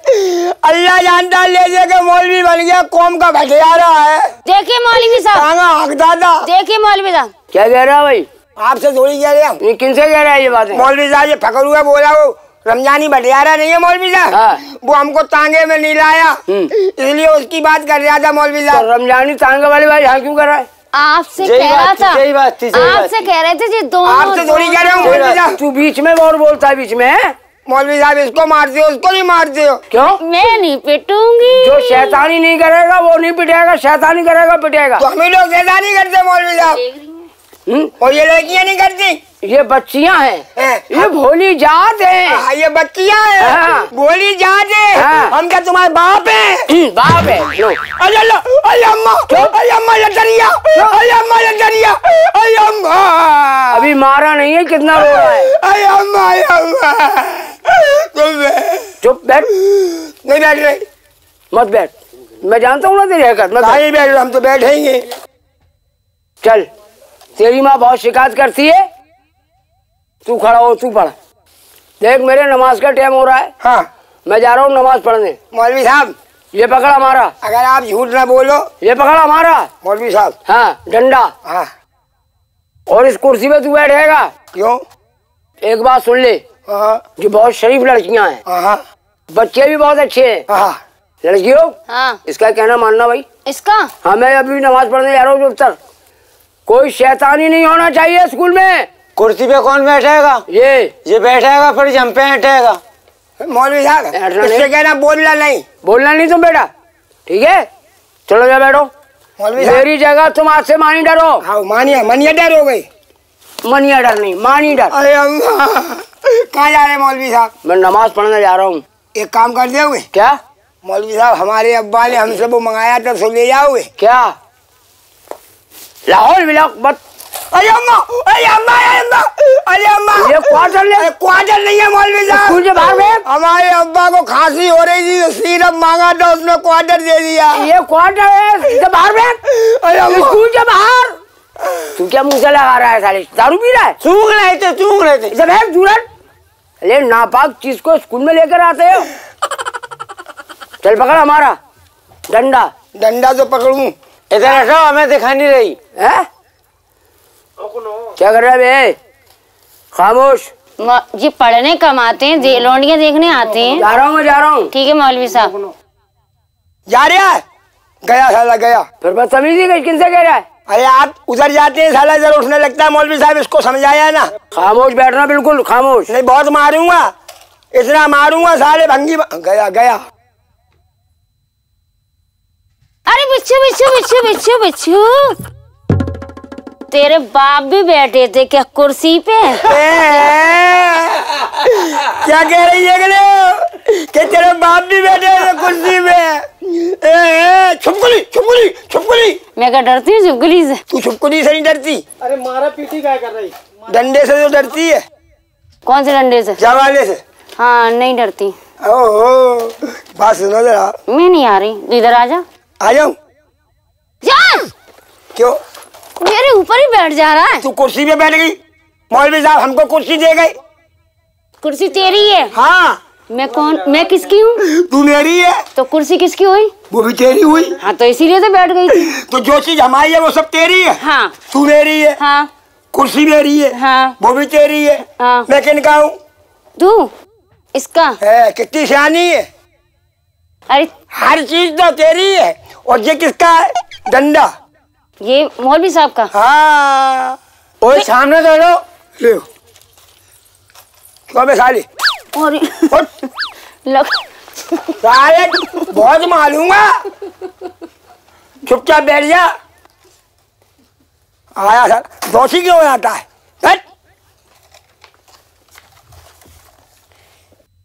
अल्लाह जानता ले दे के मौलवी बन गया कौम का भटियारा है। देखिए मौलवी साहब। कांगा हकदा था देखिए मौलवी साहब। क्या कह रहा है भाई? आपसे थोड़ी कह रहे हम। ये किनसे कह रहा है ये बात? मौलवी साहब ये फकर हुआ बोला वो रमजानी भटियारा नहीं है मौलवी साहब। हाँ। वो हमको तांगे में नहीं लाया। इसलिए उसकी बात कर रहा था मौलवी साहब। तो रमजानी तांगे वाले भाई यहाँ क्यों कर रहा है? आपसे कह रहा था। सही बात थी, आपसे कह रहे थे जी दोनों आपसे थोड़ी कह रहे हो तू बीच में और बोलता है बीच में मौलवी साहब इसको मारते हो उसको नहीं मारते हो क्यों? मैं नहीं पिटूँगी। जो शैतानी नहीं करेगा वो नहीं पिटेगा शैतानी करेगा पिटेगा। तो हम ही लोग शैतानी करते मौलवी साहब। हम्म? और ये लड़कियाँ नहीं करती? ये बच्चियाँ हैं। हैं। ये भोली जात है। हाँ, ये बच्चियाँ हैं। हाँ। बोली जाते हाँ। हम क्या तुम्हारे बाप है? बाप है। अरे अरे अम्मा अरे अम्मा ये डरिया अरे अम्मा ये डरिया अरे अम्मा। अभी मारा नहीं है कितना रो रहा है? अरे अम्मा अरे अम्मा। चुप बैठ। नहीं बैठ रहे। मत बैठ। मैं जानता हूँ ना तेरी हरकत मत। नहीं बैठ हम तो बैठेंगे। चल तेरी माँ बहुत शिकायत करती है। तू खड़ा हो तू पढ़। देख मेरे नमाज़ का टाइम हो रहा है। हाँ। मैं जा रहा हूँ नमाज़ पढ़ने। मौलवी साहब। ये पकड़ हमारा अगर आप झूठ ना बोलो। ये पकड़ हमारा मौलवी साहब। हाँ डंडा। हाँ। और इस कुर्सी पे तू बैठेगा। क्यों? एक बात सुन ले। हाँ। जो बहुत शरीफ लड़कियाँ हैं। हाँ बच्चे भी बहुत अच्छे हैं। हाँ लड़कियों? हाँ। इसका कहना मानना भाई। इसका? हाँ मैं अभी नमाज़ पढ़ने जा रहा हूँ जब तक। कोई शैतानी नहीं होना चाहिए स्कूल में। कुर्सी पे कौन बैठेगा? ये। ये बैठेगा फिर हम पे हटेगा। मौलवी साहब। इससे कहना बोलना नहीं। बोलना नहीं तुम बेटा। ठीक है? चलो जा बैठो। मौलवी मेरी जगह तुम आज से मानी डरो। हाँ मानिए मनिया डर हो गई। मनिया डर नहीं मानी डर। अरे अम्मा कहाँ जा रहे मौलवी साहब? मैं नमाज़ पढ़ने जा रहा हूँ। एक काम कर दोगे? क्या? मौलवी साहब हमारे अब्बा ने हमसे वो मंगाया था सो ले जाओगे? क्या? लाहौल मिला अरे अम्मा अरे अम्मा अम्मा अरे अम्मा ये क्वार्टर ले। क्वार्टर नहीं है मौलवी साहब स्कूल बाहर भेज हमारे अब्बा को खांसी हो रही थी तो सिरप मांगा था उसने क्वार्टर दे दिया। ये क्वार्टर है बाहर अरे स्कूल से बाहर? तू क्या मुँह से लगा रहा है साले? दारू पी रहा है? चूक रहे थे चूक रहे थे। भेज दूरत ले नापाक चीज़ को स्कूल में लेकर आते हो। चल पकड़ हमारा। डंडा। डंडा तो पकड़ू। इधर हमें दिखा नहीं रही। है? क्या कर रहा है बे? खामोश? ये पढ़ने कम आते हैं जे- लौंडियाँ देखने आते हैं। जा रहा हूँ जा रहा हूँ। ठीक है मौलवी साहब। जा रहा है? गया साला गया। फिर बदतमीजी किस- किनसे कह रहा है? अरे आप उधर जाते हैं साला इधर उठने लगता है मौलवी साहब इसको समझाया ना। खामोश बैठना बिल्कुल खामोश। नहीं बहुत मारूँगा। इतना मारूँगा साले भंगी गया गया। अरे बिच्छू बिच्छू बिच्छू बिच्छू बिच्छू। तेरे बाप भी बैठे थे क्या कुर्सी पे? क्या कह रही है अगले? कि तेरे बाप भी बैठे हैं कुर्सी में ए, ए, छुपकुली छुपकुली छुपकुली। मैं क्या डरती हूँ चुपगली से? तू छुपकुली से नहीं डरती। अरे मारा पीटी क्या कर रही। डंडे से तो डरती है। कौन से डंडे से? जवाले से। हाँ नहीं डरती। ओहो बात सुनो जरा। मैं नहीं आ रही। इधर आ जा। आ जाऊँ? क्यों? ऊपर ही बैठ जा रहा है। तू कुर्सी पे बैठ गई। मौलवी साहब हमको कुर्सी दे गई। कुर्सी तेरी है हाँ। मैं कौन मैं किसकी हूँ? तू मेरी है। तो कुर्सी किसकी हुई? वो भी तेरी हुई। हाँ तो इसीलिए तो बैठ गई थी। तो जो चीज़ हमारी है वो सब तेरी है। हाँ। तू मेरी है। हाँ। कुर्सी मेरी है। हाँ। वो भी तेरी है। हाँ। मैं किनका हूँ? तू? इसका? है, कितनी सियानी है। अरे हर चीज़ तो तेरी है। और ये किसका है? डंडा। ये मौलवी साहब का। हाँ। ओए सामने दे लो ले तो बे साली। और लग साले बहुत मालूँगा चुपचाप बैठ जा। आया सर दोषी क्यों आता है? हट।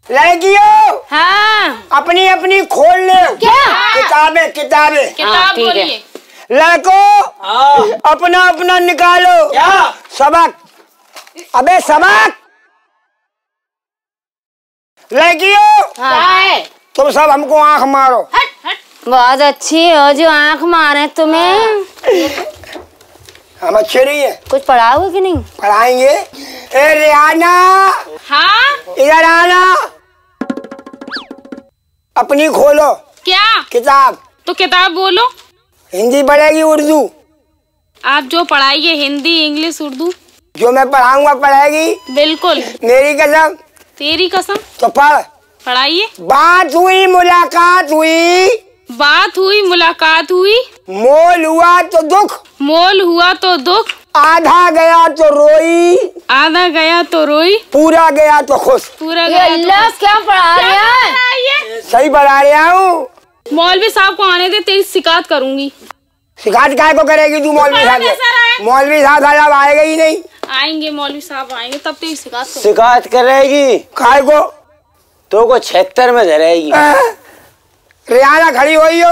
लड़कियों हाँ। अपनी अपनी खोल ले। क्या? किताबें किताबें। किताब बोलिए। लड़कों अपना अपना निकालो। क्या? सबक। अबे सबक। लड़कियों हाँ। तुम सब हमको आँख मारो। बहुत अच्छी हो जो आँख मारे तुम्हें। हम अच्छे नहीं है। कुछ पढ़ाओगे कि नहीं? पढ़ाएँगे। ए रियाना। हाँ? इधर आना। अपनी खोलो। क्या? किताब। तो किताब बोलो। हिंदी पढ़ेगी उर्दू। आप जो पढ़ाइए हिंदी इंग्लिश उर्दू। जो मैं पढ़ाऊँगा पढ़ेगी। बिल्कुल। मेरी कसम। तेरी कसम? तो पढ़। पढ़ाइए। बात हुई मुलाकात हुई। बात हुई मुलाकात हुई। मोल हुआ तो दुख। मोल हुआ तो दुख। आधा गया तो रोई। आधा गया तो रोई। पूरा गया तो खुश। पूरा गया तो क्या पढ़ा रहे हैं? सही पढ़ा रहा हूँ? मौलवी साहब को आने दे तेरी शिकायत करूँगी। शिकायत काय को करेगी तू मौलवी साहब? कैसा रहा से? है? मौलवी साहब साहब आएगा ही नहीं। आएँगे मौलवी साहब आएँगे तब तेरी शिकायत करूँगी। शिकायत करेगी। काय को? तो को छिहत्तर में धरेगी। रियाना खड़ी हुई हो।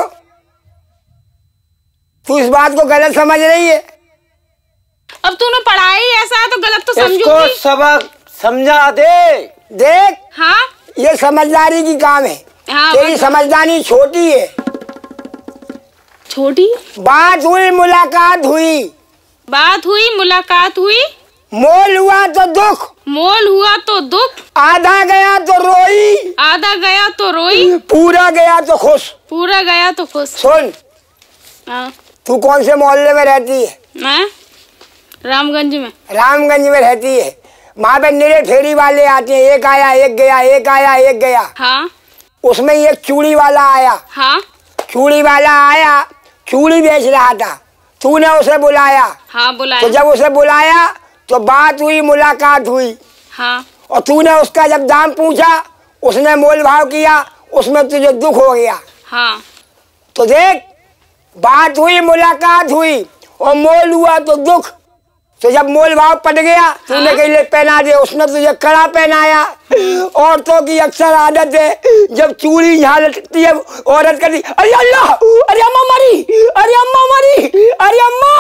तू इस बात को गलत समझ रही है? अब तूने पढ़ाई ऐसा है तो गलत तो इसको समझूँगी सबक समझा दे। देख हाँ? ये समझदारी की काम है। हाँ तेरी समझदारी छोटी है। छोटी? बात हुई मुलाकात हुई। बात हुई मुलाकात हुई। मोल हुआ तो दुख। मोल हुआ तो दुख। आधा गया तो रोई। आधा गया तो रोई। पूरा गया तो खुश। पूरा गया तो खुश। सुन हाँ। तू कौन से मोहल्ले में रहती है? मैं? रामगंज में। रामगंज में रहती है। वहाँ पे निरे फेरी वाले आते हैं। एक आया एक गया एक आया एक गया। हाँ। उसमें एक चूड़ी वाला आया। हाँ। चूड़ी वाला आया चूड़ी बेच रहा था। तूने उसे बुलाया। हाँ बुलाया। तो जब उसे बुलाया तो बात हुई मुलाकात हुई। हाँ। और तूने उसका जब दाम पूछा उसने मोल भाव किया उसमें तुझे दुख हो गया। हाँ। तो देख बात हुई मुलाकात हुई और मोल हुआ तो दुख। तो जब मोल भाव पट गया तूने हाँ। कहीं ले पहना दे। उसने तुझे कड़ा पहनाया। औरतों की अक्सर आदत है जब चूड़ी यहाँ लटकती है औरत कहती अरे अल्लाह अरे अम्मा मरी अरे अम्मा मरी अरे अम्मा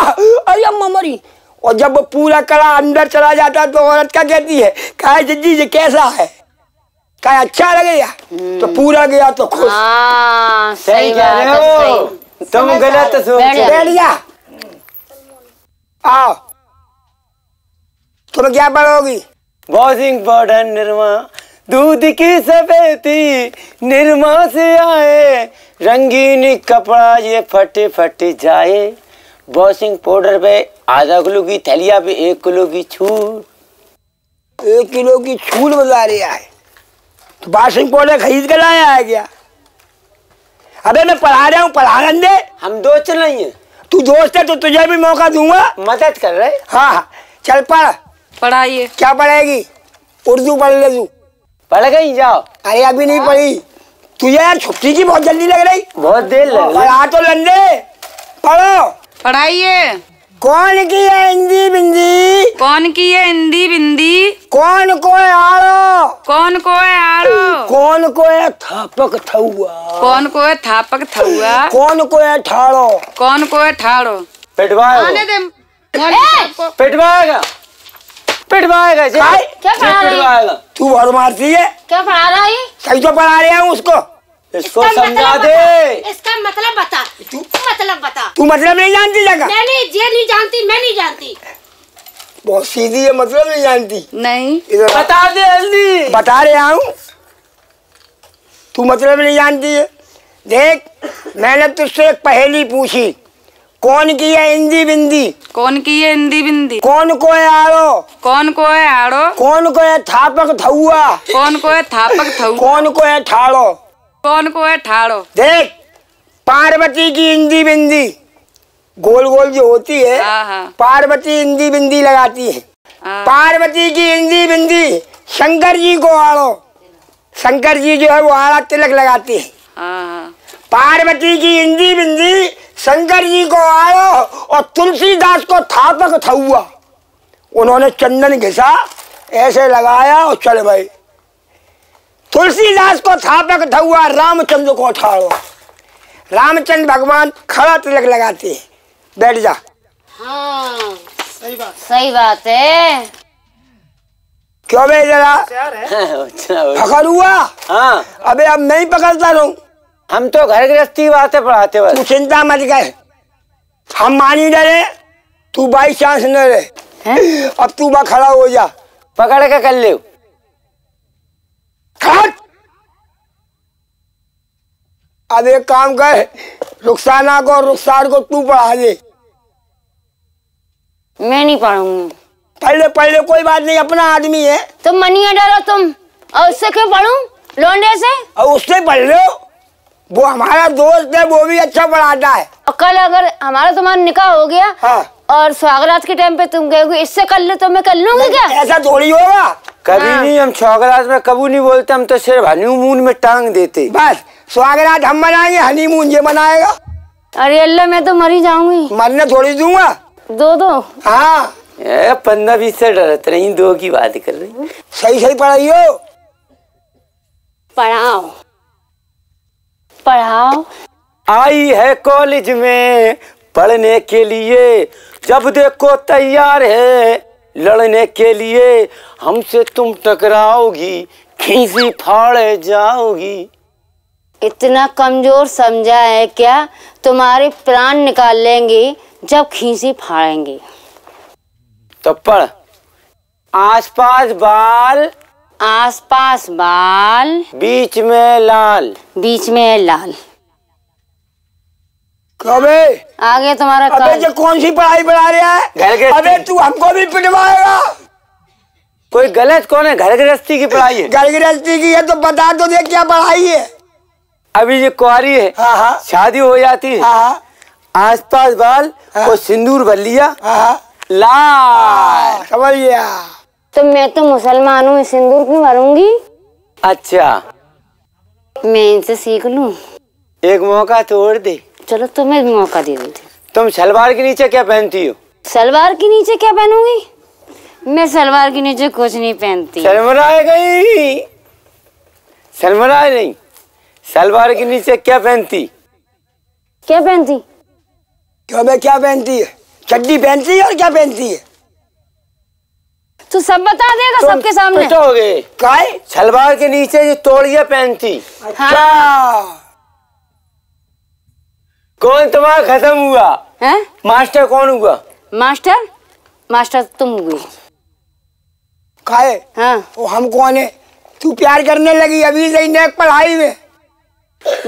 अरे अम्मा मरी। और जब वो पूरा कड़ा अंदर चला जाता तो औरत क्या कहती है कहा जिज्जी ये कैसा है? कहा अच्छा लगेगा। तो पूरा गया तो खुश। हाँ सही सही कह रहे हो। तुम गलत सोच बैठ जा। आओ। तुम क्या पढ़ोगी? Washing powder Nirma. दूध की सफेदी निरमा से आए। रंगीन कपड़ा ये फटे फटे जाए। वॉशिंग पाउडर पे आधा किलो की थैलिया पे एक किलो की छूट एक किलो की छूट बता रहा है। तो वाशिंग पाउडर खरीद कर लाया है क्या? अबे मैं पढ़ा रहा हूँ पढ़ा दे हम दोस्त नहीं है। तू दोस्त है तो तुझे भी मौका दूँगा। मदद कर रहे हाँ हाँ। चल पढ़। पढ़ाइए। क्या पढ़ेगी उर्दू पढ़ ले तू। पढ़ गई जाओ। अरे अभी नहीं पढ़ी। तुझे यार छुट्टी की बहुत जल्दी लग रही। बहुत देर लग रही। पढ़ा तो लंदे। पढ़ो। पढ़ाइए। कौन की है हिंदी बिंदी? कौन की है हिंदी बिंदी? कौन को है आड़ो कौन को है आड़ो कौन को है थापक थुआ? कौन को है थापक थुआ? कौन को है ठाड़ो? कौन को है ठाड़ो? पिटवाएगा पिटवाएगा। पिटवाएगा काय? क्या पढ़ा रही? पिटवाएगा। तू बहुत मारती है? क्या पढ़ा रहा? है सही तो पढ़ा रहा हूँ उसको। इसको समझा दे। इसका मतलब बता। तू मतलब बता। तू मतलब नहीं जानती जगह? मैं नहीं ये नहीं जानती मैं नहीं जानती। बहुत सीधी है मतलब नहीं जानती। नहीं। बता दे जल्दी। बता रहा हूँ तू मतलब नहीं जानती है। देख मैंने तुझसे एक पहेली पूछी। कौन की है हिंदी बिंदी? कौन की है हिंदी बिंदी? कौन को है आड़ो? कौन को है आड़ो? कौन को है थापक थुआ? कौन को है थापक थऊ कौन को है ठाड़ो? कौन को है ठाड़ो? देख पार्वती की हिंदी बिंदी। गोल गोल जो होती है हाँ हाँ। पार्वती हिंदी बिंदी लगाती है। हाँ। पार्वती की हिंदी बिंदी शंकर जी को आड़ो। शंकर जी जो है वो आड़ा तिलक लगाती हाँ। पार्वती की हिंदी बिंदी शंकर जी को आयो और तुलसीदास को थापक थुआ उन्होंने चंदन घिसा ऐसे लगाया और चल भाई। तुलसीदास को थापक थुआ रामचंद्र को ठाड़ो रामचंद्र भगवान खड़ा तिलक लगाते हैं। बैठ जा। हाँ सही बात। सही बात है। क्यों बे जरा? अच्छा पकड़ हुआ? हाँ। अबे अब नहीं पकड़ता रहूँ। हम तो घर गृहस्थी बातें पढ़ाते बस। तू चिंता मत कर। हम मानी डरे तू बाई चांस न रहे। अब तू बा खड़ा हो जा। पकड़ के कर ले। अब एक काम कर रुखसाना को रुखसार को तू पढ़ा दे। मैं नहीं पढ़ूँगी। पढ़ पढ़ ले कोई बात नहीं अपना आदमी है। तुम मनिया डरो तुम। और उससे क्यों पढ़ू? लोंडे से? और उससे पढ़ लो। वो हमारा दोस्त है वो भी अच्छा पढ़ाता है। और कल अगर हमारा तुम्हारा निकाह हो गया हाँ। और स्वागरात के टाइम पे तुम कहोगे इससे कर ले तो मैं कर लूँगी क्या? ऐसा थोड़ी होगा। कभी हाँ। नहीं हम छौगराज में कबू नहीं बोलते हम तो सिर्फ़ हनीमून में टांग देते। बस स्वागरात हम मनाएँगे हनीमून ये मनाएगा। अरे अल्लाह मैं तो मरी जाऊँगी। मरने थोड़ी दूँगा। दो दो। हाँ। ए, पंद्रह बीस से डरते नहीं दो की बात कर रही सही सही पढ़ाई हो। पढ़ाओ। पढ़ाओ। आई है कॉलेज में पढ़ने के लिए। जब देखो तैयार है लड़ने के लिए हमसे तुम टकराओगी खींची फाड़े जाओगी। इतना कमज़ोर समझा है क्या? तुम्हारे प्राण निकाल लेंगे जब खींची फाड़ेंगे। तो पढ़। आसपास बाल आसपास बाल। बीच में लाल। बीच में लाल। अबे आगे तुम्हारा अबे ये कौन सी पढ़ाई पढ़ा रहा है? घर के अबे तू हमको भी पिटवाएगा। कोई गलत कौन है? घर गृहस्थी की पढ़ाई है। घर गृहस्थी की है तो बता तो दे क्या पढ़ाई है। अभी ये कुआरी है। हाँ हाँ। शादी हो जाती है। हाँ आसपास बाल हाँ। और सिंदूर भर लिया। हाँ हाँ। लाल। समझ गया। तो मैं तो मुसलमान हूँ सिंदूर क्यों भरूँगी? अच्छा। मैं इनसे सीख लूँ। एक मौका तोड़ दे। चलो तुम्हें भी मौका दे देती। तुम सलवार के नीचे क्या पहनती हो? सलवार के नीचे क्या पहनूँगी? मैं सलवार के नीचे कुछ नहीं पहनती। सलमराए गई। सलमराए नहीं। सलवार के नीचे क्या पहनती? क्या पहनती? क्यों बे क्या पहनती? है चड्डी पहनती है और क्या पहनती है? तू सब बता देगा सबके सामने। पिटोगे काय? सलवार के नीचे ये तोड़िया पहनती। अच्छा। कौन तुम्हारा खत्म हुआ? हैं? मास्टर कौन हुआ? मास्टर? मास्टर तुम हुए। काय? हाँ। वो हम कौन है? तू प्यार करने लगी अभी से नेक पढ़ाई में।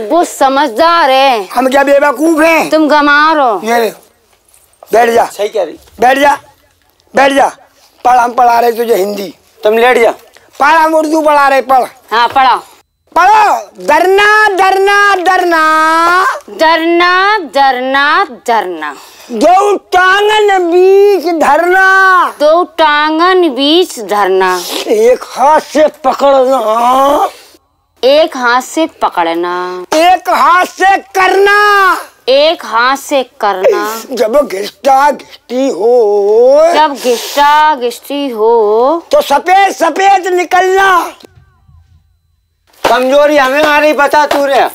वो समझदार है। हम क्या बेवकूफ़ हैं? तुम गमार हो। ये बैठ जा। सही कह रही। बैठ जा। बैठ जा। पढ़ हम पढ़ा रहे तुझे हिंदी। तुम लेट जा पढ़ हम उर्दू पढ़ा रहे पढ़। हाँ पढ़ाओ। पढ़ो। डरना डरना डरना। डरना डरना डरना। दो टांगन बीच धरना। दो टांगन बीच धरना। एक हाथ से पकड़ना। एक हाथ से पकड़ना। एक हाथ से करना। एक हाथ से करना। जब घिस्टा घिस्टी हो। जब गिस्टा गिस्टी हो। तो सफ़ेद सफ़ेद निकलना। कमज़ोरी हमें आ रही बता तू रे।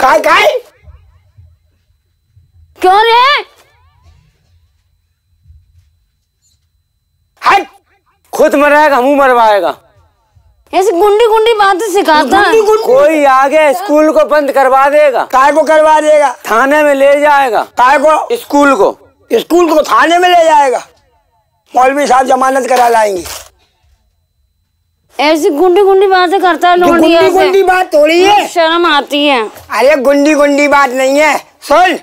काय काय क्यों रे? हट। खुद मराएगा हमू मरवाएगा। ऐसे गुंडी गुंडी बातें सिखाता है। कोई आगे स्कूल को बंद करवा देगा। काय को करवा देगा? थाने में ले जाएगा। काय को? स्कूल को। स्कूल को थाने में ले जाएगा। मौलवी साहब जमानत करा लाएँगे। ऐसी गुंडी गुंडी बातें करता है गुंडी गुंडी बात थोड़ी है। शर्म आती है। अरे गुंडी गुंडी बात नहीं है। सुन।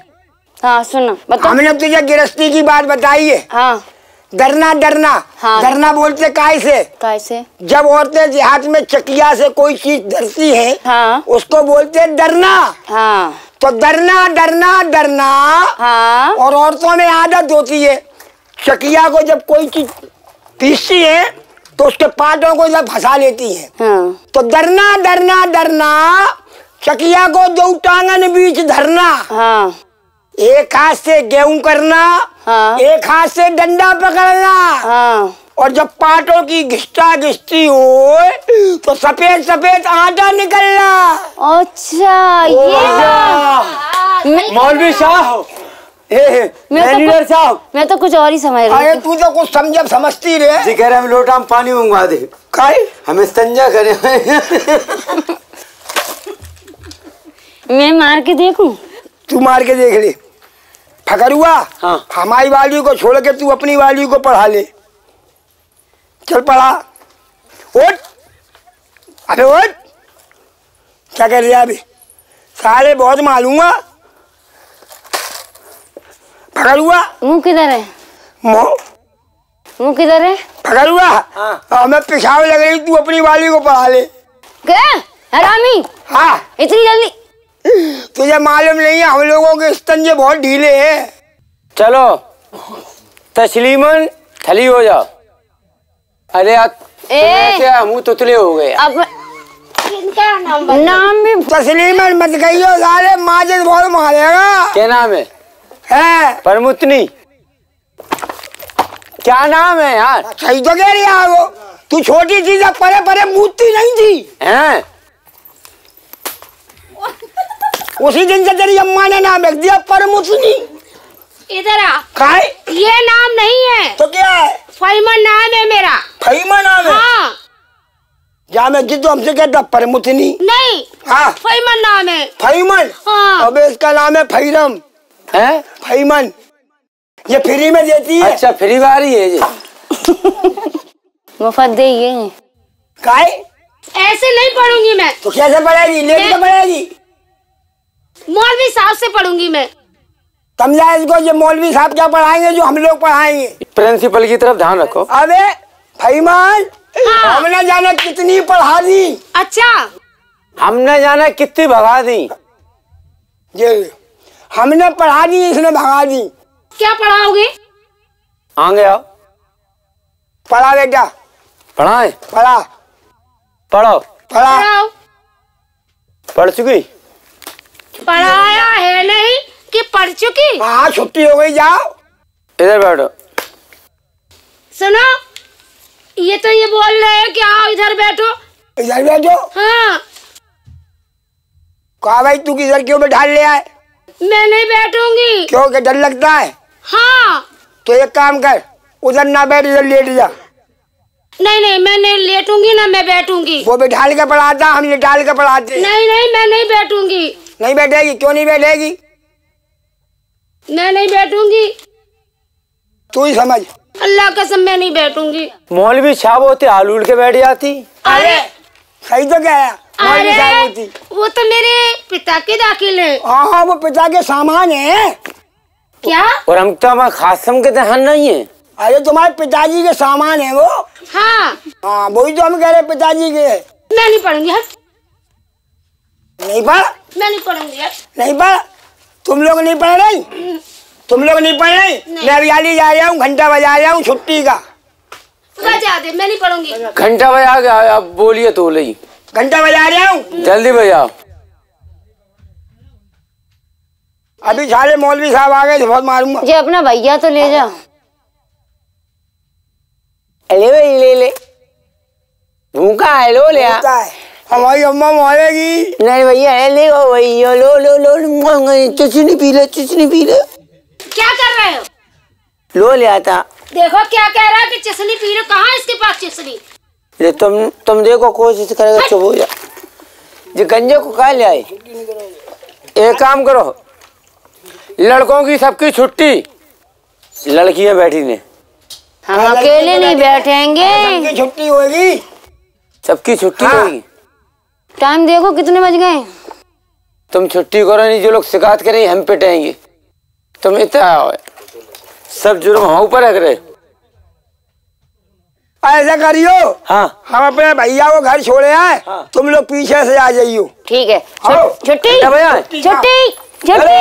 हाँ सुनो बताओ। हमने तुझे गिरस्ती की बात बताई है। हाँ। डरना डरना। हाँ। डरना बोलते काय से? कैसे? जब औरतें देहात में चकिया से कोई चीज़ डरती है हाँ। उसको बोलते डरना। हाँ। तो डरना डरना डरना हाँ। और औरतों में आदत होती है। चकिया को जब कोई चीज़ पीसती है तो उसके पाटों को जब फंसा लेती है। हाँ। तो डरना डरना डरना चकिया को दो टांगन बीच धरना। हाँ। एक हाथ से गेहूँ करना हाँ। एक हाथ से डंडा पकड़ना। हाँ। और जब पाटों की घिस्टा घिस्टी हो तो सफ़ेद सफ़ेद आटा निकलना। अच्छा ये मौलवी साहब मैं तो मैनेजर कुछ- साहब। मैं तो कुछ और ही समझ रही अरे तू तो कुछ समझ समझती रे जी कह रहे हम लोटा में पानी मंगवा दे। काहे हमें संजा करे। मैं मार के देखूँ? तू मार के देख ले। फकरुआ हाँ। हमारी वाली को छोड़ के तू अपनी वाली को पढ़ा ले। चल पढ़ा। उठ। अरे उठ। क्या कर रहा अभी? सारे बहुत मालूम है। फकरुआ मुँह किधर है? मोह मुँह किधर है? फकरुआ हमें पेशाब लग रही तू अपनी वाली को पढ़ा ले। क्या? हरामी? हाँ। इतनी जल्दी तुझे मालूम नहीं है हम लोगों के स्तंजे बहुत ढीले हैं। चलो तस्लीमन थली हो जाओ। अरे यार ए। ऐसे मुँह तुतले हो गए। अब नाम नाम भी तस्लीमन मत कहियो साले माजिद बहुत मारेगा। क्या नाम है? है? परमुतनी। क्या नाम है यार? सही तो कह रही है वो तू छोटी चीज़ है, परे परे मूर्ति नहीं थी। हैं? उसी दिन से तेरी अम्मा ने नाम रख दिया परमुसनी। इधर आ। काय? ये नाम नहीं है। तो क्या है? फैमन नाम है मेरा। फहीमा नाम है? हाँ। जा मैं जिद्दो हमसे कहता परमुसनी। नहीं हाँ। फैमन नाम है। फहीमन? हाँ। अबे इसका नाम है फहीरम। हैं? फहीमन। ये फ्री में देती है। अच्छा फ्री में आ रही है जी मुफ़्त देंगे काय? ऐसे नहीं पढ़ूँगी मैं। तो कैसे पढ़ेगी लेट के पढ़ेगी मौलवी साहब से पढ़ूँगी मैं। समझा इसको ये मौलवी साहब क्या पढ़ाएँगे जो हम लोग पढ़ाएँगे? प्रिंसिपल की तरफ़ ध्यान रखो। अबे फहीमान हाँ। हमने जाने कितनी पढ़ा दी? अच्छा। हमने जाना कितनी भगा दी? ये हमने पढ़ा दी इसने भगा दी। क्या पढ़ाओगे? आगे आओ। पढ़ा बेटा। पढ़ाए? पढ़ा। पढ़ो पढ़ा। पढ़ाओ पढ़ चुकी? पढ़ाया है नहीं कि पढ़ चुकी? हाँ छुट्टी हो गई जाओ। इधर बैठो। सुनो ये तो ये बोल रहे हैं कि आओ इधर बैठो। इधर बैठो। हाँ। कहा भाई तू किधर क्यों बैठा ले आए? मैं नहीं बैठूँगी। क्यों के डर लगता है? हाँ। तो एक काम कर उधर ना बैठ इधर लेट जा। नहीं नहीं मैं नहीं लेटूँगी ना मैं बैठूँगी। वो बैठाल के पढ़ाता हम लिटाल के पढ़ाते। नहीं नहीं मैं नहीं बैठूँगी। नहीं बैठेगी क्यों नहीं बैठेगी मैं नहीं बैठूँगी। तू ही समझ। अल्लाह कसम मैं नहीं बैठूँगी। मौलवी साहब होते आलूल के बैठ जाती। अरे। सही तो होती अरे वो तो मेरे पिता के दाखिल है। हाँ हाँ वो पिता के सामान है। क्या? और हम तो हमारे खासम के दहन नहीं है। अरे तुम्हारे पिताजी के सामान है वो। हाँ। हाँ वही तो हम कह रहे पिताजी के। मैं नहीं पढ़ूँगी। नहीं पढ़। मैं नहीं पढ़ूँगी नहीं पढ़। तुम लोग नहीं पढ़ रही? तुम लोग नहीं पढ़ रही? मैं अभी आली जा रहा हूँ घंटा बजा रहा हूँ छुट्टी का। दे मैं नहीं पढ़ूँगी। घंटा बजा के आओ, अब बोलिए तो लई घंटा बजा रहा हूँ? जल्दी बजाओ अभी सारे मौलवी साहब आ गए तो बहुत मारूँगा। जे अपना भैया तो ले जाओ ले ले ले भूखा है लो ले आ। होता है। हमारी अम्मा मारेगी। नहीं भैया ले लो भैया लो लो लो लो चचनी पी ले चचनी पी ले क्या कर रहे हो? लो ले आता। देखो क्या कह रहा है कि चसनी पी हो? कहाँ इसके पास चसनी ये तुम तुम देखो कोशिश करेगा चुप हो जा। ये गंजे को कहा ले आए? एक काम करो लड़कों की सबकी छुट्टी लड़कियाँ बैठी ने हम अकेले नहीं बैठेंगे। सबकी छुट्टी होगी सबकी छुट्टी हाँ। होगी टाइम देखो कितने बज गए। तुम छुट्टी करो नहीं जो लोग शिकायत करेंगे हम पिटाएँगे तुम इतना आओ। सब जुर्म हम ऊपर रख रहे। ऐसा करियो। हाँ। हम अपने भैया को घर छोड़े आए तुम लोग पीछे से आ जाइयो। ठीक है। छुट्टी। छुट्टी। छुट्टी।